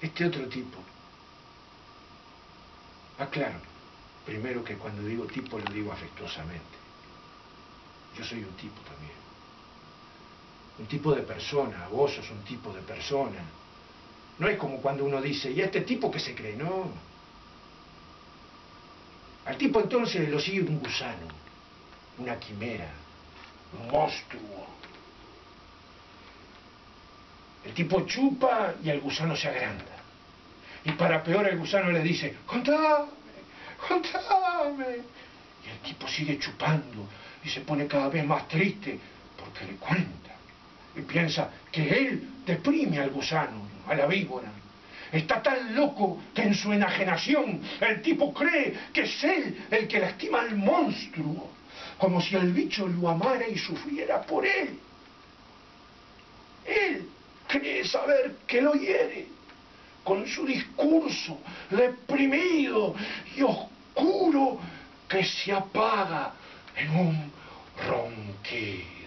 este otro tipo. Aclaro, primero que cuando digo tipo lo digo afectuosamente. Yo soy un tipo también. Un tipo de persona, vos sos un tipo de persona. No es como cuando uno dice, ¿y este tipo que se cree? No. Al tipo entonces lo sigue un gusano, una quimera, un monstruo. El tipo chupa y el gusano se agranda. Y para peor el gusano le dice, contame, contame. Y el tipo sigue chupando y se pone cada vez más triste porque le cuenta. Y piensa que él deprime al gusano, a la víbora. Está tan loco que en su enajenación el tipo cree que es él el que lastima al monstruo, como si el bicho lo amara y sufriera por él. Él cree saber que lo hiere con su discurso deprimido y oscuro que se apaga en un ronquido.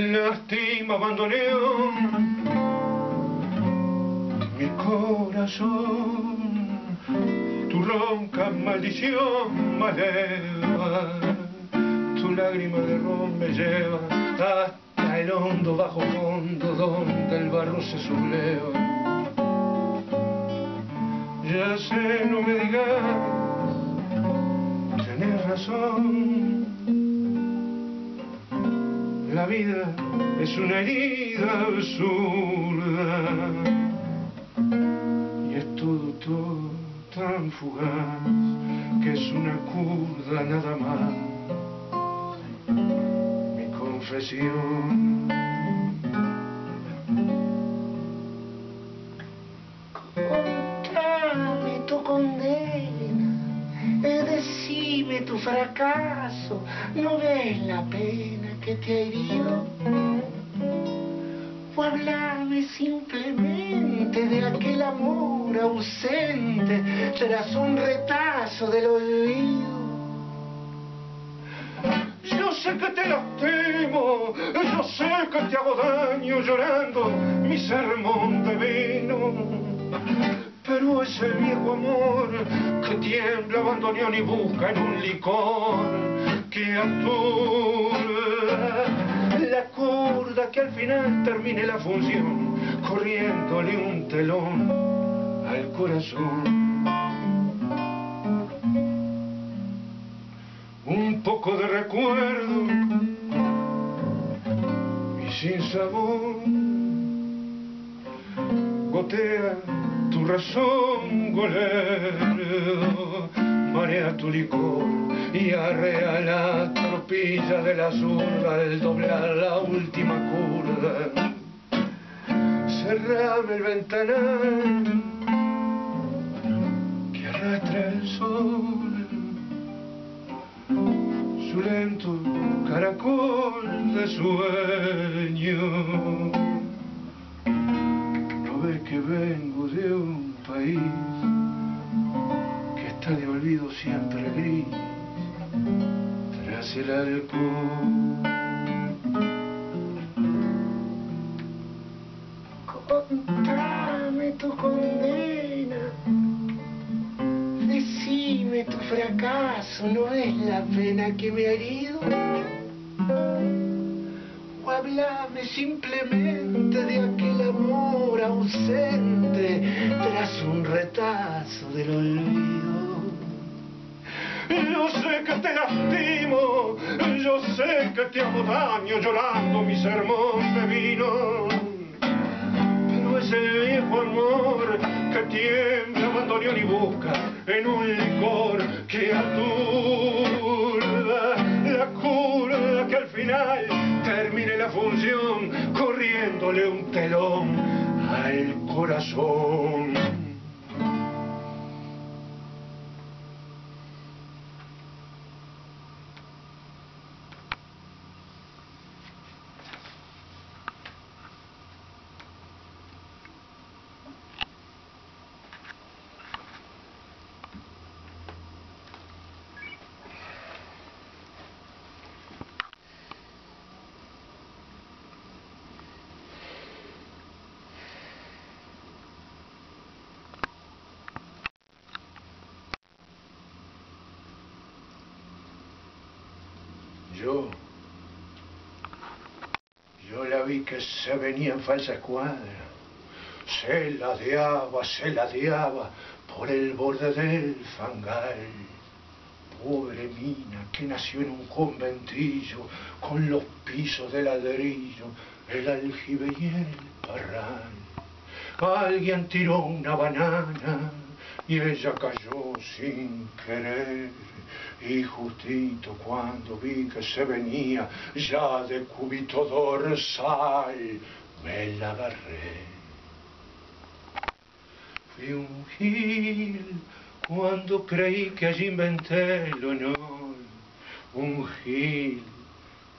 Lástima abandoneó mi corazón, tu ronca maldición me eleva, tu lágrima de ron me lleva hasta el hondo bajo fondo donde el barro se subleva. Ya sé, no me digas, tenés razón. La vida es una herida absurda y es todo, todo tan fugaz que es una curda nada más. Mi confesión. Contame tu condena, decime tu fracaso, ¿no ves la pena te? O hablame simplemente de aquel amor ausente tras un retazo del olvido. Yo sé que te lastimo, yo sé que te hago daño llorando mi sermón de vino. Pero es el viejo amor que tiembla, abandonó y busca en un licor la curda que al final termine la función corriéndole un telón al corazón. un poco de recuerdo y sin sabor gotea tu razón golero marea tu licor y arrea la tropilla de la zurda al doblar la última curda cerrame el ventanal que arrastra el sol. Su lento caracol de sueño. No ves que vengo de un país que está de olvido siempre gris tras el alcohol. Contame tu condena. Decime tu fracaso, no es la pena que me ha herido. O hablame simplemente de aquel amor ausente tras un retazo del olvido. Yo sé que te lastimo, yo sé que te hago daño llorando mi sermón de vino. Pero es el viejo amor que tiembla, abandonó y busca en un licor que aturda la curda que al final termine la función corriéndole un telón al corazón. Yo, yo la vi que se venía en falsa escuadra, se ladeaba, se ladeaba por el borde del fangal. Pobre mina que nació en un conventillo con los pisos de ladrillo, el aljibe y el parral. Alguien tiró una banana y ella cayó sin querer. Y justito cuando vi que se venía ya de cúbito dorsal, me la agarré. Fui un gil cuando creí que allí inventé el honor, un gil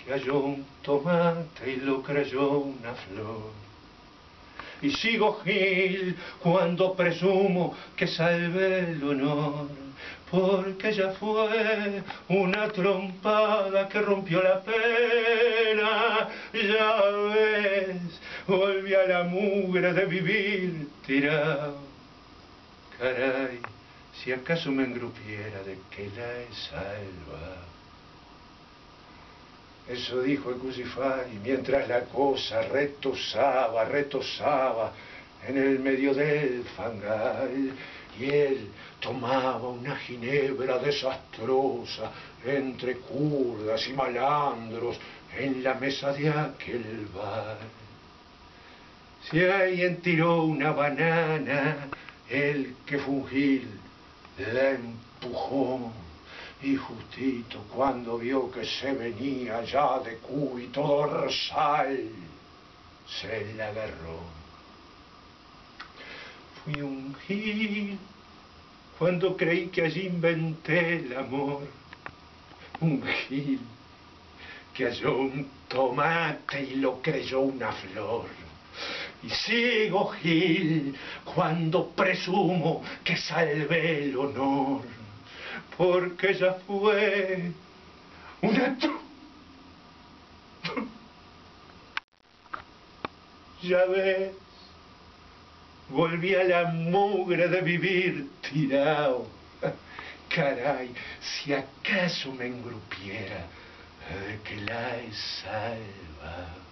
que halló un tomate y lo creyó una flor y sigo Gil cuando presumo que salve el honor, porque ya fue una trompada que rompió la pena, ya ves, volví a la mugre de vivir tirado. Caray, si acaso me engrupiera de que la he salvado. Eso dijo el Crucify mientras la cosa retosaba, retosaba en el medio del fangal. Y él tomaba una ginebra desastrosa entre curdas y malandros en la mesa de aquel bar. Si alguien tiró una banana, el que fungil la empujó y justito cuando vio que se venía ya de cúbito dorsal, se le agarró. Fui un gil cuando creí que allí inventé el amor. Un gil que halló un tomate y lo creyó una flor. Y sigo gil cuando presumo que salvé el honor porque ya fue una Ya ves, volví a la mugre de vivir tirado. Caray, si acaso me engrupiera de que la he salvado.